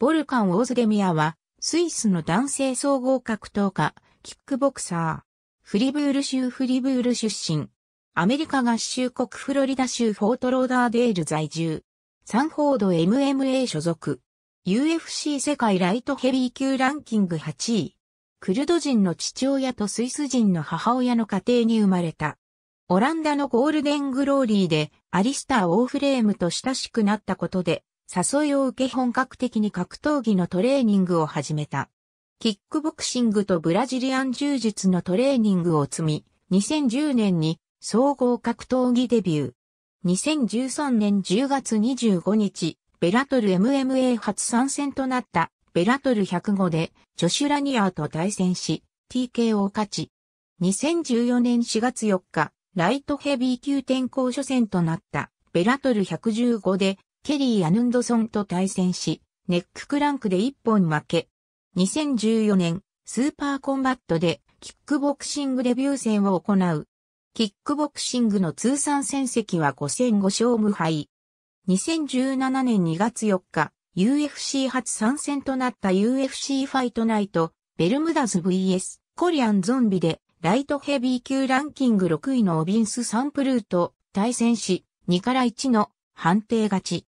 ボルカン・オーズデミアは、スイスの男性総合格闘家、キックボクサー。フリブール州フリブール出身。アメリカ合衆国フロリダ州フォートローダーデール在住。サンフォード MMA 所属。UFC 世界ライトヘビー級ランキング8位。クルド人の父親とスイス人の母親の家庭に生まれた。オランダのゴールデングローリーでアリスター・オーフレームと親しくなったことで誘いを受け本格的に格闘技のトレーニングを始めた。キックボクシングとブラジリアン柔術のトレーニングを積み、2010年に総合格闘技デビュー。2013年10月25日、ベラトル MMA 初参戦となったベラトル105でジョシュラニアーと対戦し、TKO 勝ち。2014年4月4日、ライトヘビー級転向初戦となったベラトル115でケリー・アヌンドソンと対戦し、ネッククランクで一本負け。2014年、スーパーコンバットでキックボクシングデビュー戦を行う。キックボクシングの通算戦績は5戦5勝無敗。2017年2月4日、UFC 初参戦となった UFC ファイトナイト、ベルムダズ VS コリアンゾンビでライトヘビー級ランキング6位のオビンス・サンプルーと対戦し、2から1の判定勝ち。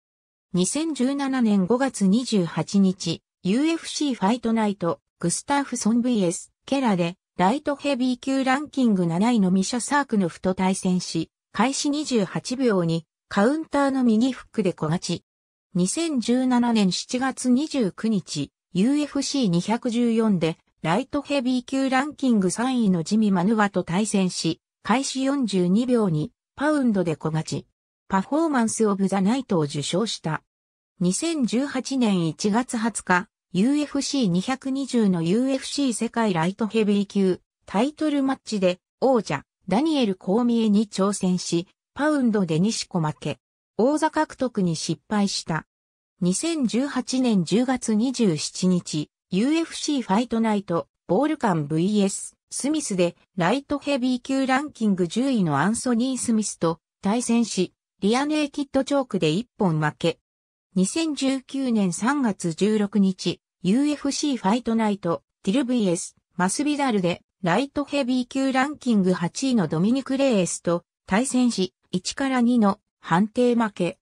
2017年5月28日、UFC ファイトナイト、グスターフソン VS ケラで、ライトヘビー級ランキング7位のミシャ・サークノフと対戦し、開始28秒にカウンターの右フックで小勝ち。2017年7月29日、UFC214 で、ライトヘビー級ランキング3位のジミ・マヌワと対戦し、開始42秒にパウンドで小勝ち。パフォーマンスオブザナイトを受賞した。2018年1月20日、UFC220 の UFC 世界ライトヘビー級タイトルマッチで王者ダニエル・コーミエに挑戦し、パウンドで西子負け、王座獲得に失敗した。2018年10月27日、UFC ファイトナイト、ボールカン VS スミスでライトヘビー級ランキング10位のアンソニー・スミスと対戦し、リアネイキッドチョークで一本負け。2019年3月16日、UFC ファイトナイト、ティル VS、マスビダルで、ライトヘビー級ランキング8位のドミニク・レースと対戦し、1から2の判定負け。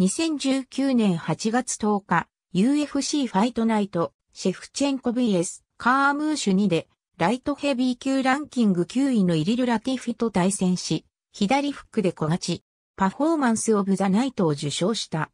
2019年8月10日、UFC ファイトナイト、シェフチェンコ VS、カームーシュ2で、ライトヘビー級ランキング9位のイリル・ラティフィと対戦し、左フックで小勝ち。パフォーマンスオブザナイトを受賞した。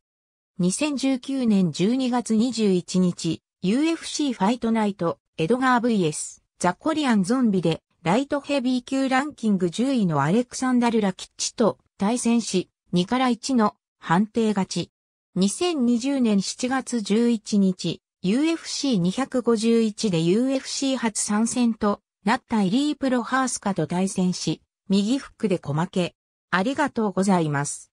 2019年12月21日、UFC ファイトナイト、エドガー VS、ザ・コリアンゾンビで、ライトヘビー級ランキング10位のアレクサンダル・ラキッチと対戦し、2から1の判定勝ち。2020年7月11日、UFC251 で UFC 初参戦となったイリープロハースカと対戦し、右フックで小負け。ありがとうございます。